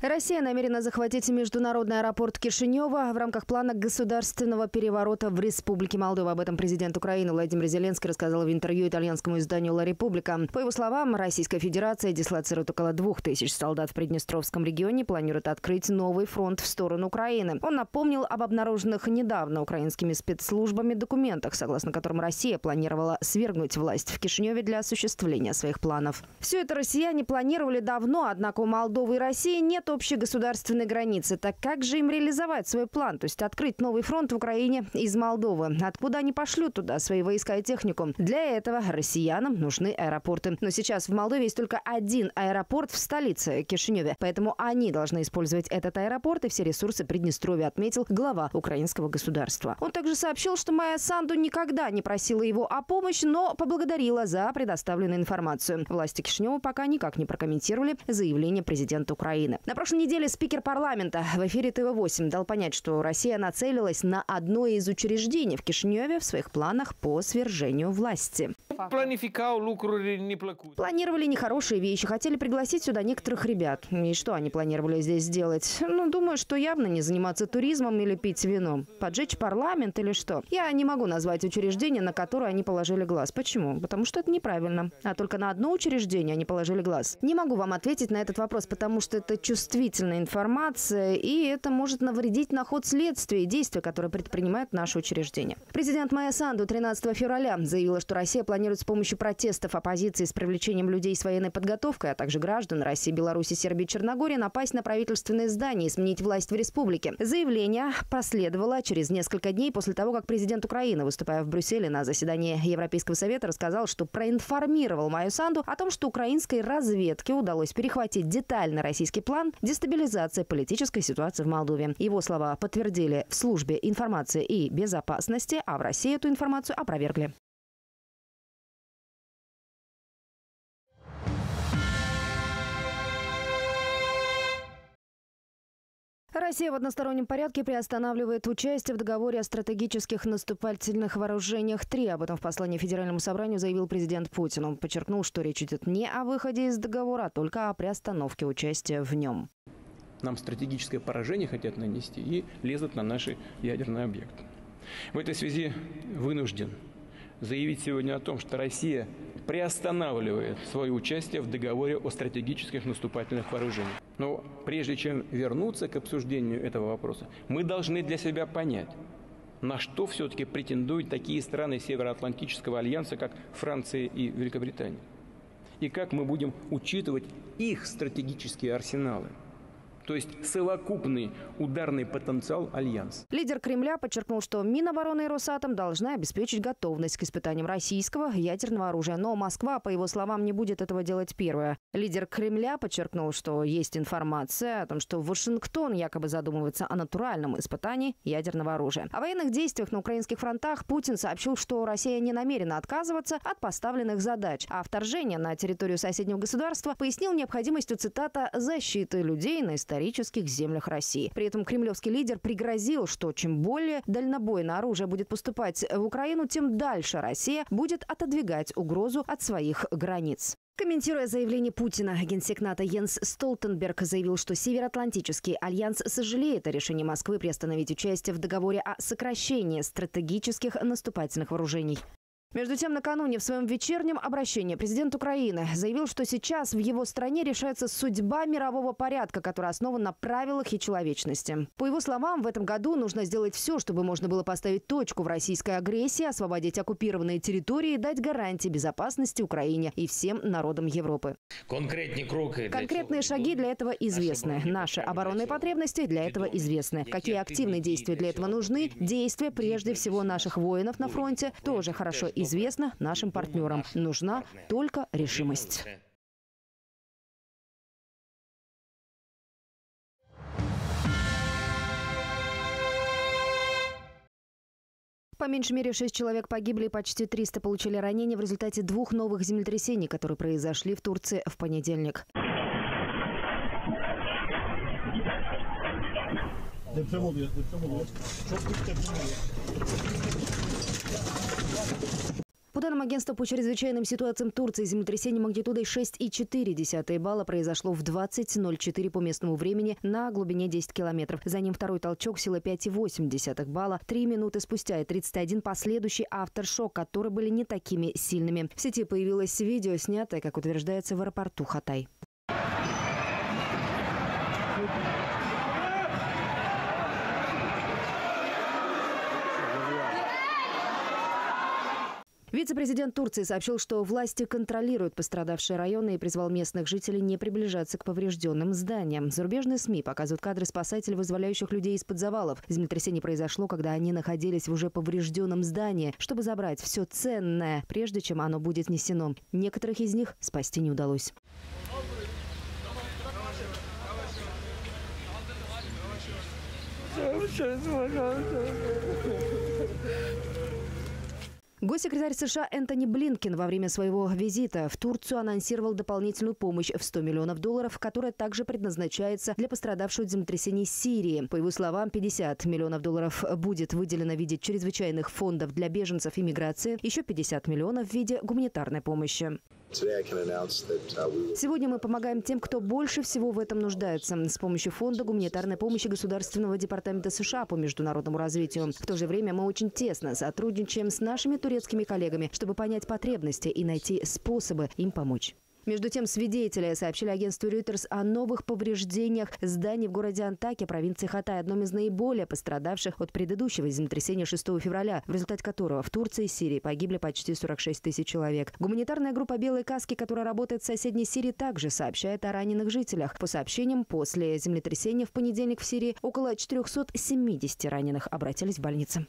Россия намерена захватить международный аэропорт Кишинева в рамках плана государственного переворота в Республике Молдова. Об этом президент Украины Владимир Зеленский рассказал в интервью итальянскому изданию «Ла Република». По его словам, Российская Федерация дислоцирует около двух тысяч солдат в Приднестровском регионе, планирует открыть новый фронт в сторону Украины. Он напомнил об обнаруженных недавно украинскими спецслужбами документах, согласно которым Россия планировала свергнуть власть в Кишиневе для осуществления своих планов. Все это россияне планировали давно, однако у Молдовы и России нет общей государственной границы. Так как же им реализовать свой план? То есть открыть новый фронт в Украине из Молдовы. Откуда они пошлют туда свои войска и технику? Для этого россиянам нужны аэропорты. Но сейчас в Молдове есть только один аэропорт в столице Кишиневе. Поэтому они должны использовать этот аэропорт и все ресурсы Приднестровья, отметил глава украинского государства. Он также сообщил, что Майя Санду никогда не просила его о помощи, но поблагодарила за предоставленную информацию. Власти Кишинева пока никак не прокомментировали заявление президента Украины. Прошлой неделе спикер парламента в эфире ТВ-8 дал понять, что Россия нацелилась на одно из учреждений в Кишиневе в своих планах по свержению власти. Планировали нехорошие вещи, хотели пригласить сюда некоторых ребят. И что они планировали здесь сделать? Ну, думаю, что явно не заниматься туризмом или пить вино. Поджечь парламент или что? Я не могу назвать учреждение, на которое они положили глаз. Почему? Потому что это неправильно. А только на одно учреждение они положили глаз. Не могу вам ответить на этот вопрос, потому что это чувствительная информация, и это может навредить на ход следствия и действия, которые предпринимают наши учреждения. Президент Майя Санду 13 февраля заявила, что Россия планирует с помощью протестов оппозиции с привлечением людей с военной подготовкой, а также граждан России, Беларуси, Сербии, Черногории напасть на правительственные здания и сменить власть в республике. Заявление последовало через несколько дней после того, как президент Украины, выступая в Брюсселе на заседании Европейского совета, рассказал, что проинформировал Майю Санду о том, что украинской разведке удалось перехватить детальный российский план дестабилизация политической ситуации в Молдове. Его слова подтвердили в службе информации и безопасности, а в России эту информацию опровергли. Россия в одностороннем порядке приостанавливает участие в договоре о стратегических наступательных вооружениях 3. Об этом в послании Федеральному собранию заявил президент Путин. Он подчеркнул, что речь идет не о выходе из договора, а только о приостановке участия в нем. Нам стратегическое поражение хотят нанести и лезут на наши ядерные объекты. В этой связи вынужден заявить сегодня о том, что Россия приостанавливает свое участие в договоре о стратегических наступательных вооружениях. Но прежде чем вернуться к обсуждению этого вопроса, мы должны для себя понять, на что все-таки претендуют такие страны Североатлантического альянса, как Франция и Великобритания. И как мы будем учитывать их стратегические арсеналы то есть совокупный ударный потенциал Альянса. Лидер Кремля подчеркнул, что Минобороны и Росатом должны обеспечить готовность к испытаниям российского ядерного оружия. Но Москва, по его словам, не будет этого делать первое. Лидер Кремля подчеркнул, что есть информация о том, что Вашингтон якобы задумывается о натуральном испытании ядерного оружия. О военных действиях на украинских фронтах Путин сообщил, что Россия не намерена отказываться от поставленных задач, а вторжение на территорию соседнего государства пояснил необходимостью, цитата, «защиты людей на истории исторических землях России. При этом кремлевский лидер пригрозил, что чем более дальнобойное оружие будет поступать в Украину, тем дальше Россия будет отодвигать угрозу от своих границ. Комментируя заявление Путина, генсек НАТО Йенс Столтенберг заявил, что Североатлантический альянс сожалеет о решении Москвы приостановить участие в договоре о сокращении стратегических наступательных вооружений. Между тем, накануне в своем вечернем обращении президент Украины заявил, что сейчас в его стране решается судьба мирового порядка, который основан на правилах и человечности. По его словам, в этом году нужно сделать все, чтобы можно было поставить точку в российской агрессии, освободить оккупированные территории и дать гарантии безопасности Украине и всем народам Европы. Конкретные шаги для этого известны. Наши оборонные потребности для этого известны. Какие активные действия для этого нужны? Действия прежде всего наших воинов на фронте тоже хорошо известно нашим партнерам. Нужна только решимость. По меньшей мере, шесть человек погибли и почти 300 получили ранения в результате двух новых землетрясений, которые произошли в Турции в понедельник. Данным агентства по чрезвычайным ситуациям Турции, землетрясение магнитудой 6,4 балла произошло в 20.04 по местному времени на глубине 10 километров. За ним второй толчок силы 5,8 балла. Три минуты спустя и 31 последующий авторшок, которые были не такими сильными. В сети появилось видео, снятое, как утверждается, в аэропорту Хатай. Вице-президент Турции сообщил, что власти контролируют пострадавшие районы и призвал местных жителей не приближаться к поврежденным зданиям. Зарубежные СМИ показывают кадры спасателей, вызволяющих людей из-под завалов. Землетрясение произошло, когда они находились в уже поврежденном здании, чтобы забрать все ценное, прежде чем оно будет снесено. Некоторых из них спасти не удалось. Госсекретарь США Энтони Блинкен во время своего визита в Турцию анонсировал дополнительную помощь в 100 миллионов долларов, которая также предназначается для пострадавших от землетрясений Сирии. По его словам, 50 миллионов долларов будет выделено в виде чрезвычайных фондов для беженцев и миграции, еще 50 миллионов в виде гуманитарной помощи. Uh, Сегодня мы помогаем тем, кто больше всего в этом нуждается, с помощью фонда гуманитарной помощи Государственного департамента США по международному развитию. В то же время мы очень тесно сотрудничаем с нашими турецкими коллегами, чтобы понять потребности и найти способы им помочь. Между тем, свидетели сообщили агентству Reuters о новых повреждениях зданий в городе Антаке, провинции Хатай, одном из наиболее пострадавших от предыдущего землетрясения 6 февраля, в результате которого в Турции и Сирии погибли почти 46 тысяч человек. Гуманитарная группа «Белой каски», которая работает в соседней Сирии, также сообщает о раненых жителях. По сообщениям, после землетрясения в понедельник в Сирии около 470 раненых обратились в больницы.